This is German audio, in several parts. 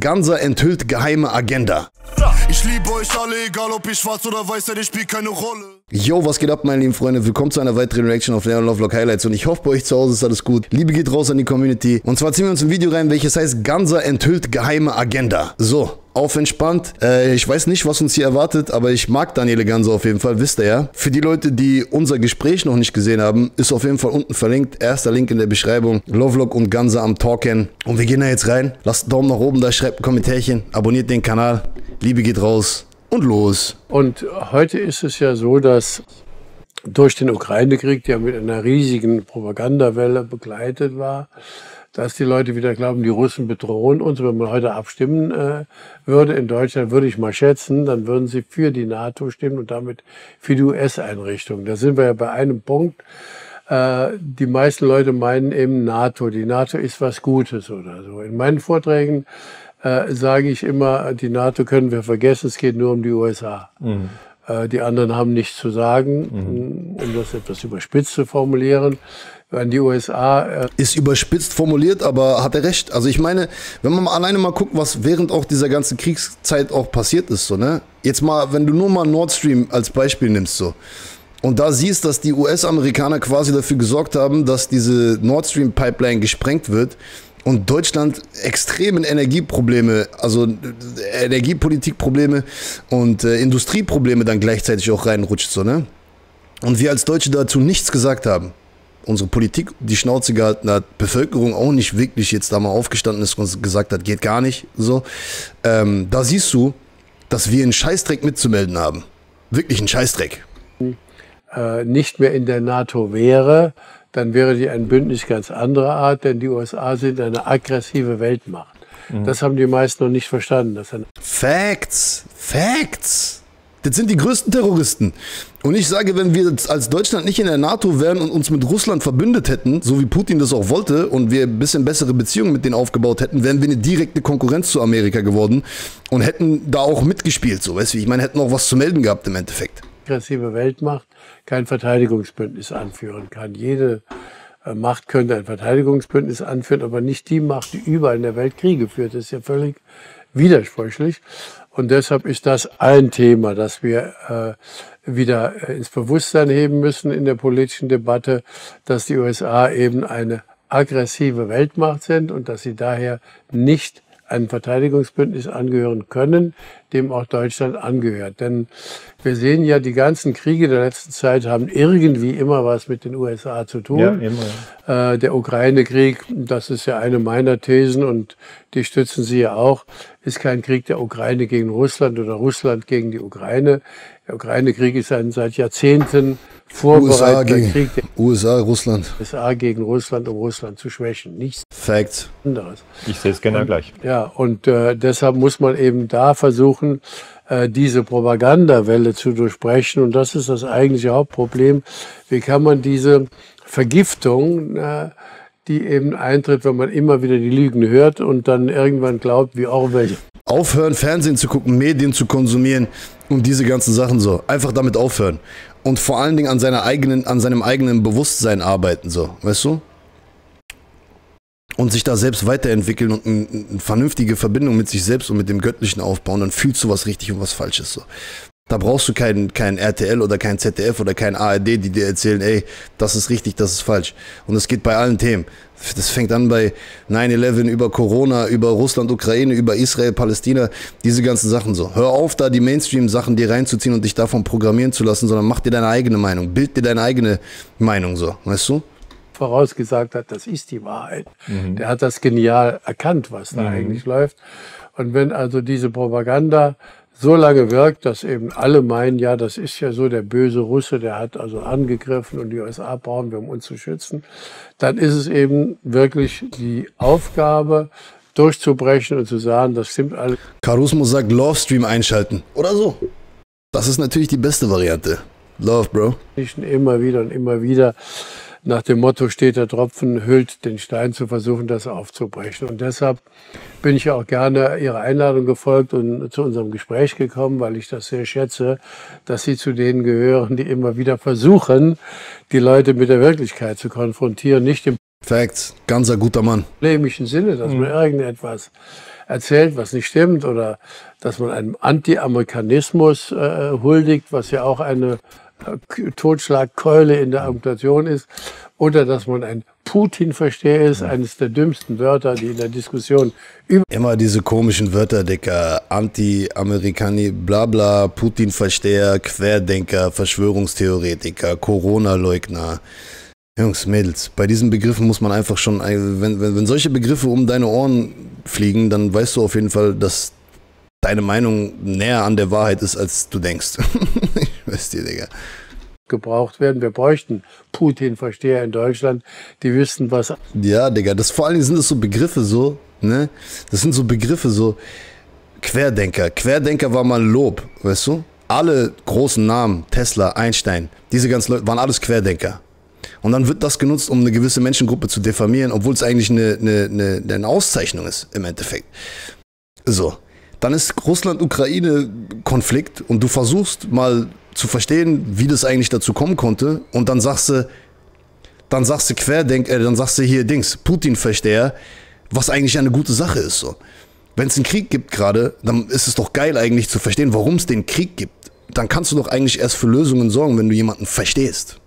Ganza enthüllt geheime Agenda. Ich liebe euch alle, egal ob ich schwarz oder weiß seid, ich spielt keine Rolle. Yo, was geht ab, meine lieben Freunde? Willkommen zu einer weiteren Reaction auf Leon Lovelock Highlights und ich hoffe, bei euch zu Hause ist alles gut. Liebe geht raus an die Community. Und zwar ziehen wir uns ein Video rein, welches heißt Ganza enthüllt geheime Agenda. So, auf entspannt. Äh, ich weiß nicht, was uns hier erwartet, aber ich mag Daniele Ganser auf jeden Fall, wisst ihr ja. Für die Leute, die unser Gespräch noch nicht gesehen haben, ist auf jeden Fall unten verlinkt. Erster Link in der Beschreibung. Lovelock und Ganser am Talken. Und wir gehen da jetzt rein. Lasst einen Daumen nach oben da, schreibt ein Kommentärchen, abonniert den Kanal. Liebe geht raus und los. Und heute ist es ja so, dass durch den Ukraine-Krieg, der mit einer riesigen Propagandawelle begleitet war, dass die Leute wieder glauben, die Russen bedrohen uns. Wenn man heute abstimmen äh, würde in Deutschland, würde ich mal schätzen, dann würden sie für die NATO stimmen und damit für die US-Einrichtung. Da sind wir ja bei einem Punkt. Äh, die meisten Leute meinen eben NATO. Die NATO ist was Gutes oder so. In meinen Vorträgen äh, sage ich immer, die NATO können wir vergessen, es geht nur um die USA. Mhm. Äh, die anderen haben nichts zu sagen, mhm. um das etwas überspitzt zu formulieren an die USA. Äh ist überspitzt formuliert, aber hat er recht. Also ich meine, wenn man alleine mal guckt, was während auch dieser ganzen Kriegszeit auch passiert ist, so, ne? Jetzt mal, wenn du nur mal Nord Stream als Beispiel nimmst, so. Und da siehst, dass die US-Amerikaner quasi dafür gesorgt haben, dass diese Nord Stream Pipeline gesprengt wird und Deutschland extremen Energieprobleme, also äh, Energiepolitikprobleme und äh, Industrieprobleme dann gleichzeitig auch reinrutscht, so, ne? Und wir als Deutsche dazu nichts gesagt haben unsere Politik die Schnauze gehalten hat, Bevölkerung auch nicht wirklich jetzt da mal aufgestanden ist und gesagt hat, geht gar nicht. So, ähm, da siehst du, dass wir einen Scheißdreck mitzumelden haben. Wirklich einen Scheißdreck. Äh, nicht mehr in der NATO wäre, dann wäre die ein Bündnis ganz anderer Art, denn die USA sind eine aggressive Weltmacht. Mhm. Das haben die meisten noch nicht verstanden. Facts, Facts. Das sind die größten Terroristen. Und ich sage, wenn wir als Deutschland nicht in der NATO wären und uns mit Russland verbündet hätten, so wie Putin das auch wollte, und wir ein bisschen bessere Beziehungen mit denen aufgebaut hätten, wären wir eine direkte Konkurrenz zu Amerika geworden und hätten da auch mitgespielt. So, weißt du, ich meine, hätten auch was zu melden gehabt im Endeffekt. Aggressive Weltmacht kein Verteidigungsbündnis anführen kann. Jede äh, Macht könnte ein Verteidigungsbündnis anführen, aber nicht die Macht, die überall in der Welt Kriege führt. Das ist ja völlig widersprüchlich. Und deshalb ist das ein Thema, das wir äh, wieder äh, ins Bewusstsein heben müssen in der politischen Debatte, dass die USA eben eine aggressive Weltmacht sind und dass sie daher nicht einem Verteidigungsbündnis angehören können, dem auch Deutschland angehört. Denn wir sehen ja, die ganzen Kriege der letzten Zeit haben irgendwie immer was mit den USA zu tun. Ja, immer. Äh, der Ukraine-Krieg, das ist ja eine meiner Thesen und die stützen Sie ja auch, ist kein Krieg der Ukraine gegen Russland oder Russland gegen die Ukraine. Der Ukraine-Krieg ist ein seit Jahrzehnten vorbereiteter gegen, Krieg. USA, Russland. USA gegen Russland, um Russland zu schwächen. Nichts Facts. anderes. Ich sehe es genau und, gleich. Ja, und äh, deshalb muss man eben da versuchen, äh, diese Propagandawelle zu durchbrechen. Und das ist das eigentliche Hauptproblem. Wie kann man diese Vergiftung, äh, die eben eintritt, wenn man immer wieder die Lügen hört und dann irgendwann glaubt, wie auch welche. Aufhören, Fernsehen zu gucken, Medien zu konsumieren und diese ganzen Sachen so. Einfach damit aufhören. Und vor allen Dingen an, seiner eigenen, an seinem eigenen Bewusstsein arbeiten, so. Weißt du? und sich da selbst weiterentwickeln und eine, eine vernünftige Verbindung mit sich selbst und mit dem Göttlichen aufbauen, dann fühlst du was richtig und was Falsches. So. Da brauchst du keinen kein RTL oder kein ZDF oder kein ARD, die dir erzählen, ey, das ist richtig, das ist falsch. Und das geht bei allen Themen. Das fängt an bei 9-11, über Corona, über Russland, Ukraine, über Israel, Palästina, diese ganzen Sachen so. Hör auf, da die Mainstream-Sachen dir reinzuziehen und dich davon programmieren zu lassen, sondern mach dir deine eigene Meinung. Bild dir deine eigene Meinung so, weißt du? vorausgesagt hat, das ist die Wahrheit. Mhm. Der hat das genial erkannt, was da mhm. eigentlich läuft. Und wenn also diese Propaganda so lange wirkt, dass eben alle meinen, ja, das ist ja so der böse Russe, der hat also angegriffen und die USA brauchen wir, um uns zu schützen, dann ist es eben wirklich die Aufgabe, durchzubrechen und zu sagen, das stimmt alles. Karusmus sagt, Love Stream einschalten. Oder so. Das ist natürlich die beste Variante. Love, Bro. Immer wieder und immer wieder nach dem Motto steht der Tropfen hüllt den Stein zu versuchen, das aufzubrechen. Und deshalb bin ich auch gerne Ihrer Einladung gefolgt und zu unserem Gespräch gekommen, weil ich das sehr schätze, dass Sie zu denen gehören, die immer wieder versuchen, die Leute mit der Wirklichkeit zu konfrontieren, nicht im Facts. Ganzer guter Mann. polemischen Sinne, dass man irgendetwas erzählt, was nicht stimmt, oder dass man einem Anti-Amerikanismus äh, huldigt, was ja auch eine Totschlagkeule in der Agitation ist, oder dass man ein Putin-Versteher ist, eines der dümmsten Wörter, die in der Diskussion über Immer diese komischen Wörter, Dicker. Anti-Amerikani, bla bla, Putin-Versteher, Querdenker, Verschwörungstheoretiker, Corona-Leugner. Jungs, Mädels, bei diesen Begriffen muss man einfach schon, wenn, wenn, wenn solche Begriffe um deine Ohren fliegen, dann weißt du auf jeden Fall, dass deine Meinung näher an der Wahrheit ist, als du denkst. dir, Digga. gebraucht werden. Wir bräuchten Putin-Versteher in Deutschland, die wüssten, was Ja, Digga, das vor allen Dingen sind das so Begriffe so, ne? Das sind so Begriffe so Querdenker. Querdenker war mal Lob, weißt du? Alle großen Namen, Tesla, Einstein, diese ganzen Leute waren alles Querdenker. Und dann wird das genutzt, um eine gewisse Menschengruppe zu diffamieren, obwohl es eigentlich eine, eine, eine, eine Auszeichnung ist, im Endeffekt. So. Dann ist Russland-Ukraine-Konflikt und du versuchst mal zu verstehen, wie das eigentlich dazu kommen konnte. Und dann sagst du, dann sagst du Querdenk, äh, dann sagst du hier Dings, Putin-Versteher, was eigentlich eine gute Sache ist. So. Wenn es einen Krieg gibt gerade, dann ist es doch geil eigentlich zu verstehen, warum es den Krieg gibt. Dann kannst du doch eigentlich erst für Lösungen sorgen, wenn du jemanden verstehst.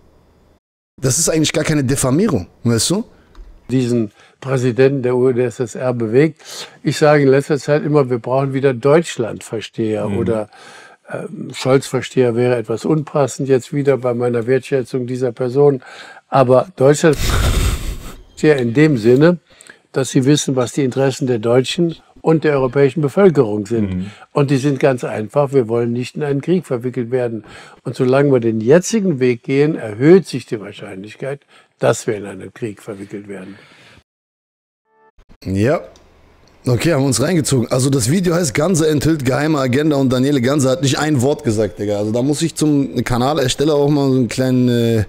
Das ist eigentlich gar keine Diffamierung, weißt du? diesen Präsidenten der UdSSR bewegt. Ich sage in letzter Zeit immer, wir brauchen wieder Deutschlandversteher oder ähm, Scholz-Versteher wäre etwas unpassend jetzt wieder bei meiner Wertschätzung dieser Person. Aber Deutschlandversteher in dem Sinne, dass sie wissen, was die Interessen der Deutschen und der europäischen Bevölkerung sind. Und die sind ganz einfach, wir wollen nicht in einen Krieg verwickelt werden. Und solange wir den jetzigen Weg gehen, erhöht sich die Wahrscheinlichkeit, dass wir in einen Krieg verwickelt werden. Ja. Okay, haben wir uns reingezogen. Also das Video heißt Ganze enthüllt geheime Agenda und Daniele Ganze hat nicht ein Wort gesagt, Digga. Also da muss ich zum Kanalersteller auch mal so einen kleinen, äh,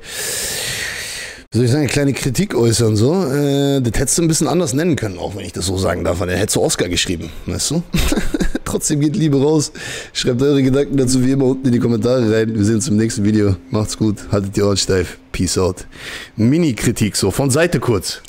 wie soll ich sagen, eine kleine Kritik äußern. So. Äh, das hättest du ein bisschen anders nennen können, auch wenn ich das so sagen darf. weil Der hätte du Oscar geschrieben, weißt du? Trotzdem geht Liebe raus. Schreibt eure Gedanken dazu wie immer unten in die Kommentare rein. Wir sehen uns im nächsten Video. Macht's gut, haltet die Ohren steif. Peace out. Mini-Kritik so, von Seite kurz.